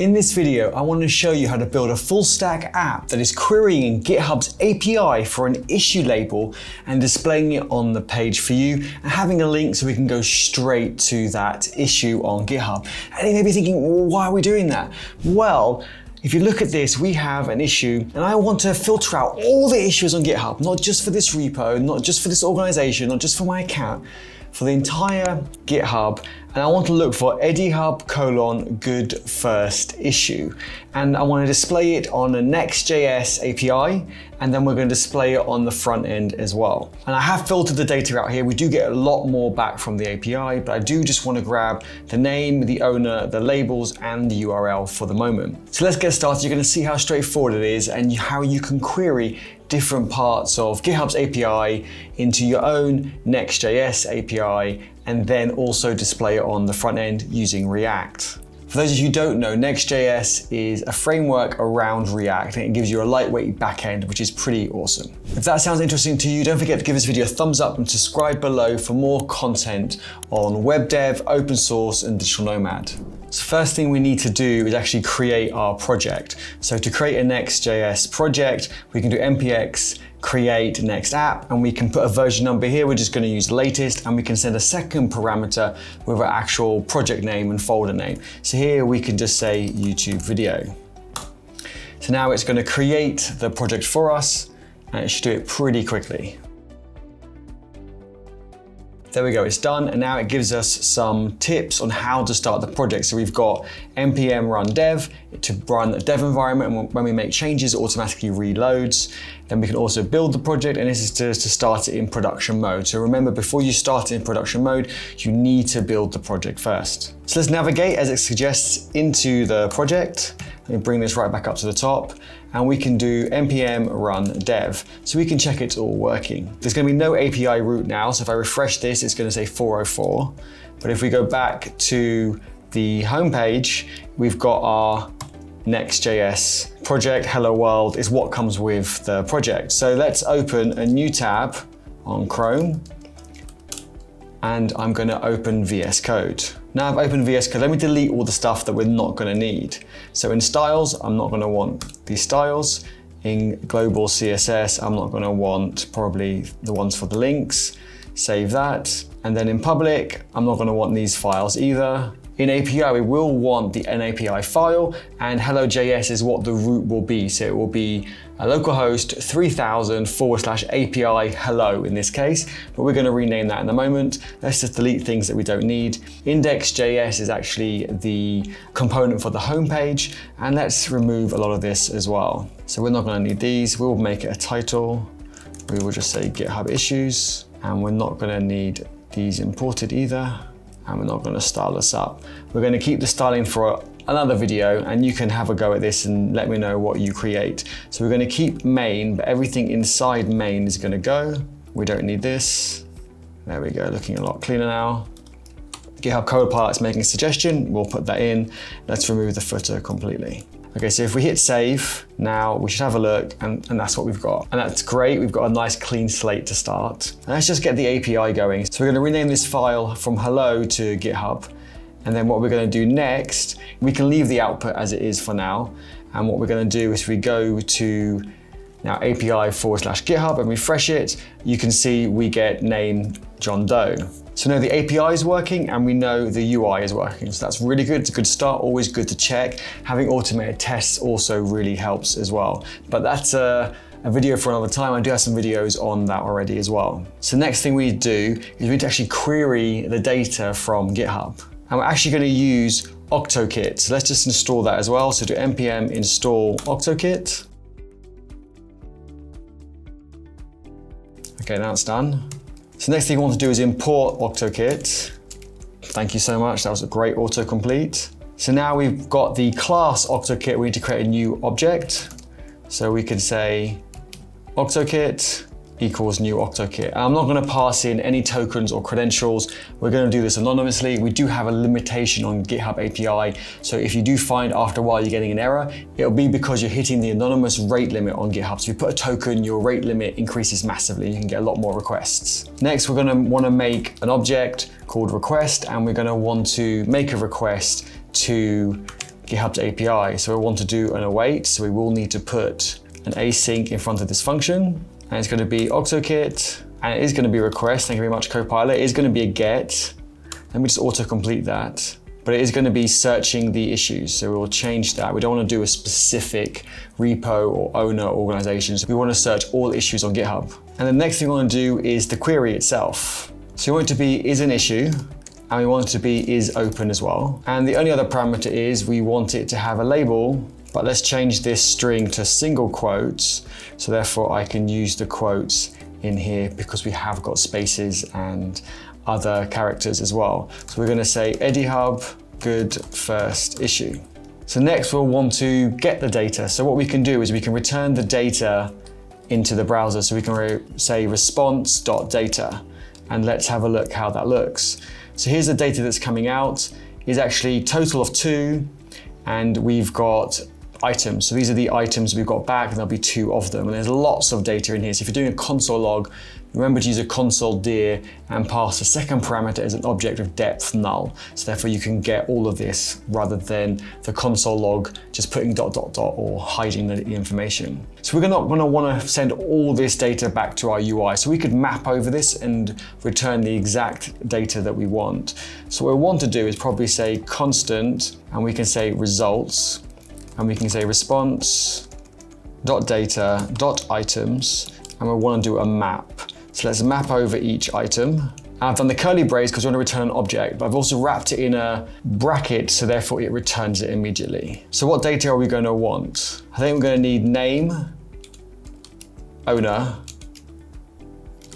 In this video, I want to show you how to build a full stack app that is querying GitHub's API for an issue label and displaying it on the page for you and having a link so we can go straight to that issue on GitHub. And you may be thinking, well, why are we doing that? Well, if you look at this, we have an issue and I want to filter out all the issues on GitHub, not just for this repo, not just for this organization, not just for my account, for the entire GitHub and I want to look for EddieHub colon good first issue. And I want to display it on a Next.js API, and then we're going to display it on the front end as well. And I have filtered the data out here. We do get a lot more back from the API, but I do just want to grab the name, the owner, the labels, and the URL for the moment. So let's get started. You're going to see how straightforward it is and how you can query different parts of GitHub's API into your own Next.js API and then also display it on the front end using React. For those of you who don't know, Next.js is a framework around React and it gives you a lightweight backend, which is pretty awesome. If that sounds interesting to you, don't forget to give this video a thumbs up and subscribe below for more content on web dev, open source, and digital nomad. So first thing we need to do is actually create our project. So to create a Next.js project, we can do npx create next app and we can put a version number here. We're just going to use latest and we can send a second parameter with our actual project name and folder name. So here we can just say YouTube video. So now it's going to create the project for us and it should do it pretty quickly. There we go, it's done. And now it gives us some tips on how to start the project. So we've got npm run dev to run a dev environment. And when we make changes, it automatically reloads. Then we can also build the project and this is to, to start it in production mode. So remember, before you start it in production mode, you need to build the project first. So let's navigate as it suggests into the project. Me bring this right back up to the top and we can do npm run dev. So we can check it's all working. There's gonna be no API root now. So if I refresh this, it's gonna say 404. But if we go back to the home page, we've got our Next.js project, hello world is what comes with the project. So let's open a new tab on Chrome and I'm gonna open VS Code. Now I've opened VS Code, let me delete all the stuff that we're not gonna need. So in styles, I'm not gonna want these styles. In global CSS, I'm not gonna want probably the ones for the links. Save that. And then in public, I'm not gonna want these files either. In API, we will want the NAPI file and hello.js is what the root will be. So it will be localhost 3000 forward slash API hello in this case, but we're gonna rename that in a moment. Let's just delete things that we don't need. Index.js is actually the component for the homepage, and let's remove a lot of this as well. So we're not gonna need these. We'll make it a title. We will just say GitHub issues, and we're not gonna need these imported either and we're not gonna style this up. We're gonna keep the styling for another video and you can have a go at this and let me know what you create. So we're gonna keep main, but everything inside main is gonna go. We don't need this. There we go, looking a lot cleaner now. GitHub Copilot's making a suggestion, we'll put that in. Let's remove the footer completely. Okay, so if we hit save, now we should have a look and, and, that's what we've got. And that's great, we've got a nice clean slate to start. And let's just get the API going. So we're gonna rename this file from hello to GitHub. And then what we're gonna do next, we can leave the output as it is for now. And what we're gonna do is we go to now API forward slash GitHub and refresh it, you can see we get name John Doe. So now the API is working and we know the UI is working. So that's really good. It's a good start, always good to check. Having automated tests also really helps as well. But that's a, a video for another time. I do have some videos on that already as well. So next thing we do is we need to actually query the data from GitHub. And we're actually gonna use OctoKit. So let's just install that as well. So do npm install OctoKit. Okay, now it's done. So next thing we want to do is import OctoKit. Thank you so much, that was a great autocomplete. So now we've got the class OctoKit, we need to create a new object. So we could say OctoKit equals new OctoKit. I'm not gonna pass in any tokens or credentials. We're gonna do this anonymously. We do have a limitation on GitHub API. So if you do find after a while you're getting an error, it'll be because you're hitting the anonymous rate limit on GitHub. So if you put a token, your rate limit increases massively. You can get a lot more requests. Next, we're gonna wanna make an object called request, and we're gonna want to make a request to GitHub's API. So we want to do an await, so we will need to put an async in front of this function, and it's going to be OctoKit, and it is going to be request. Thank you very much, Copilot. It is going to be a get. Let me just auto-complete that. But it is going to be searching the issues. So we'll change that. We don't want to do a specific repo or owner organizations. We want to search all issues on GitHub. And the next thing we want to do is the query itself. So we want it to be is an issue, and we want it to be is open as well. And the only other parameter is we want it to have a label, but let's change this string to single quotes. So therefore I can use the quotes in here because we have got spaces and other characters as well. So we're gonna say EddieHub, good first issue. So next we'll want to get the data. So what we can do is we can return the data into the browser. So we can re say response.data and let's have a look how that looks. So here's the data that's coming out is actually total of two and we've got items. So these are the items we've got back and there'll be two of them. And there's lots of data in here. So if you're doing a console log, remember to use a console dir and pass the second parameter as an object of depth null. So therefore you can get all of this rather than the console log just putting dot dot dot or hiding the, information. So we're not gonna wanna send all this data back to our UI. So we could map over this and return the exact data that we want. So what we want to do is probably say constant and we can say results and we can say response dot data dot items and we want to do a map. So let's map over each item. I've done the curly brace because we want to return an object, but I've also wrapped it in a bracket, so therefore it returns it immediately. So what data are we going to want? I think we're going to need name, owner,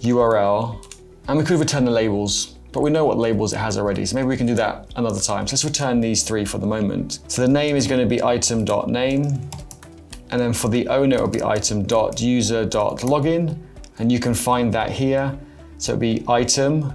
URL, and we could return the labels but we know what labels it has already, so maybe we can do that another time. So let's return these three for the moment. So the name is going to be item.name, and then for the owner it'll be item.user.login, and you can find that here. So it'll be item,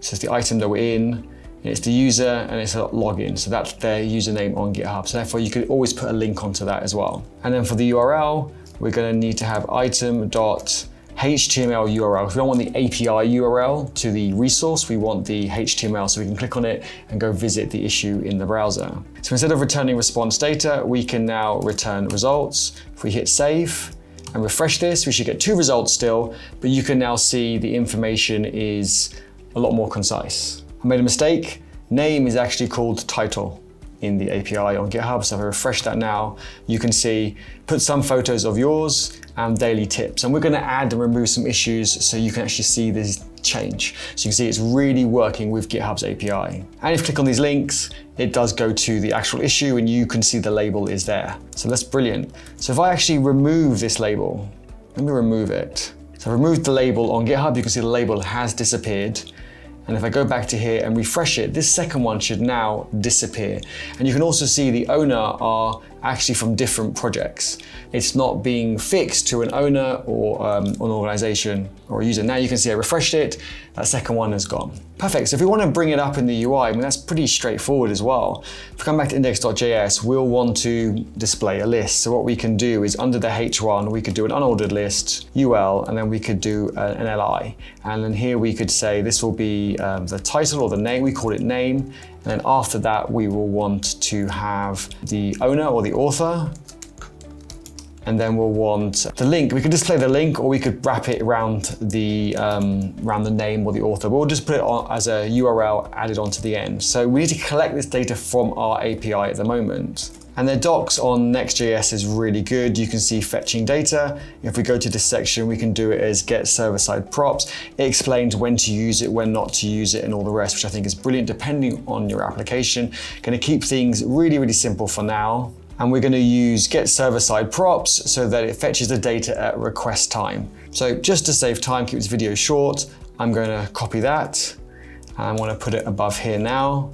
so it's the item that we're in, it's the user and it's a login. So that's their username on GitHub. So therefore you could always put a link onto that as well. And then for the URL, we're going to need to have item dot HTML URL. If we don't want the API URL to the resource, we want the HTML so we can click on it and go visit the issue in the browser. So instead of returning response data, we can now return results. If we hit save and refresh this, we should get two results still, but you can now see the information is a lot more concise. I made a mistake. Name is actually called title in the API on GitHub. So if I refresh that now, you can see, put some photos of yours and daily tips. And we're gonna add and remove some issues so you can actually see this change. So you can see it's really working with GitHub's API. And if you click on these links, it does go to the actual issue and you can see the label is there. So that's brilliant. So if I actually remove this label, let me remove it. So I removed the label on GitHub, you can see the label has disappeared. And if I go back to here and refresh it, this second one should now disappear. And you can also see the owner are actually from different projects. It's not being fixed to an owner or um, an organization or a user. Now you can see I refreshed it, that second one has gone. Perfect, so if we want to bring it up in the UI, I mean, that's pretty straightforward as well. If we come back to index.js, we'll want to display a list. So what we can do is under the H1, we could do an unordered list, UL, and then we could do an LI. And then here we could say this will be um, the title or the name, we call it name, and then after that, we will want to have the owner or the author. And then we'll want the link. We could display the link or we could wrap it around the, um, around the name or the author. We'll just put it on as a URL added onto the end. So we need to collect this data from our API at the moment. And the docs on Next.js is really good. You can see fetching data. If we go to this section, we can do it as get server-side props. It explains when to use it, when not to use it, and all the rest, which I think is brilliant depending on your application. Gonna keep things really, really simple for now. And we're gonna use get server-side props so that it fetches the data at request time. So just to save time, keep this video short, I'm gonna copy that. I'm gonna put it above here now,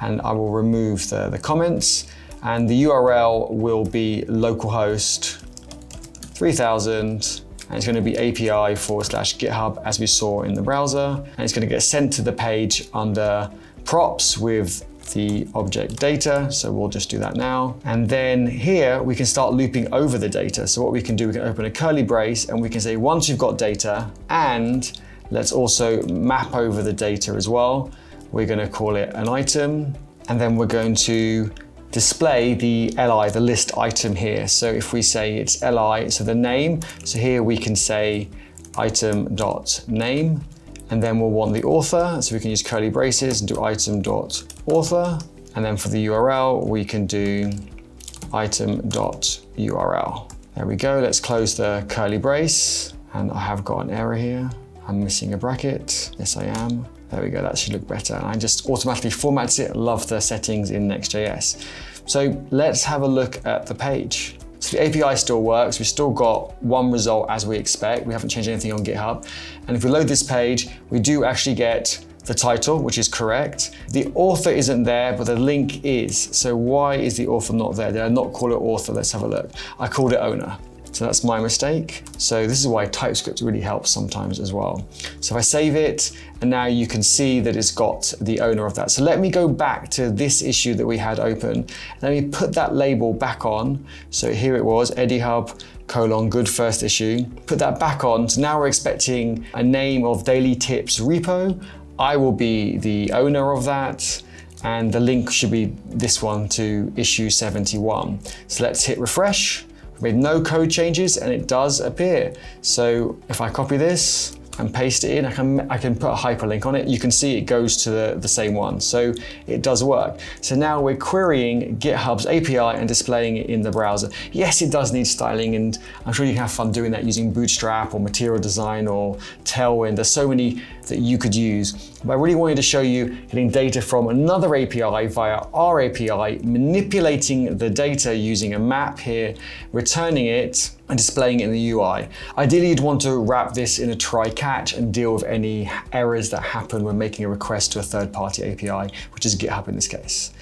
and I will remove the, the comments and the URL will be localhost 3000 and it's going to be API forward slash GitHub as we saw in the browser. And it's going to get sent to the page under props with the object data. So we'll just do that now. And then here we can start looping over the data. So what we can do, we can open a curly brace and we can say once you've got data and let's also map over the data as well. We're going to call it an item and then we're going to display the li, the list item here. So if we say it's li, so the name, so here we can say item dot name, and then we'll want the author, so we can use curly braces and do item dot author, And then for the URL, we can do item dot URL. There we go, let's close the curly brace. And I have got an error here. I'm missing a bracket. Yes, I am. There we go, that should look better. I just automatically formats it. Love the settings in Next.js. So let's have a look at the page. So the API still works. We've still got one result as we expect. We haven't changed anything on GitHub. And if we load this page, we do actually get the title, which is correct. The author isn't there, but the link is. So why is the author not there? Did I not call it author? Let's have a look. I called it owner. So that's my mistake. So this is why TypeScript really helps sometimes as well. So if I save it, and now you can see that it's got the owner of that. So let me go back to this issue that we had open. Let me put that label back on. So here it was, EddieHub colon good first issue. Put that back on. So now we're expecting a name of daily tips repo. I will be the owner of that and the link should be this one to issue 71. So let's hit refresh with no code changes and it does appear. So if I copy this, and paste it in, I can, I can put a hyperlink on it. You can see it goes to the, the same one. So it does work. So now we're querying GitHub's API and displaying it in the browser. Yes, it does need styling and I'm sure you can have fun doing that using Bootstrap or Material Design or Tailwind. There's so many that you could use. But I really wanted to show you getting data from another API via our API, manipulating the data using a map here, returning it, and displaying it in the UI. Ideally, you'd want to wrap this in a try catch and deal with any errors that happen when making a request to a third-party API, which is GitHub in this case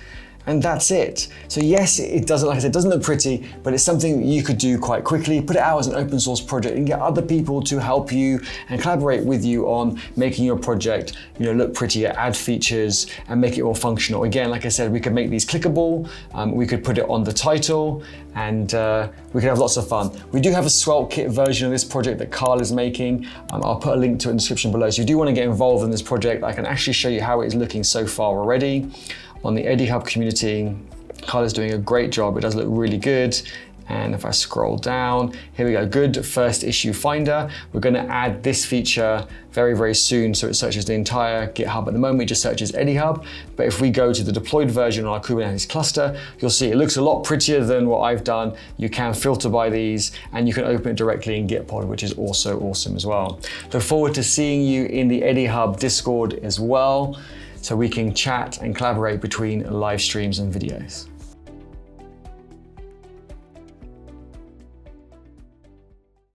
and that's it. So yes, it doesn't, like I said, doesn't look pretty, but it's something you could do quite quickly. Put it out as an open source project and get other people to help you and collaborate with you on making your project, you know, look prettier, add features, and make it more functional. Again, like I said, we could make these clickable. Um, we could put it on the title, and uh, we could have lots of fun. We do have a SvelteKit version of this project that Carl is making. Um, I'll put a link to it in the description below. So if you do want to get involved in this project, I can actually show you how it is looking so far already on the EddieHub community. Carl is doing a great job. It does look really good. And if I scroll down, here we go, good first issue finder. We're gonna add this feature very, very soon. So it searches the entire GitHub. At the moment, it just searches EddieHub. But if we go to the deployed version on our Kubernetes cluster, you'll see it looks a lot prettier than what I've done. You can filter by these and you can open it directly in Gitpod, which is also awesome as well. Look forward to seeing you in the EddieHub Discord as well so we can chat and collaborate between live streams and videos.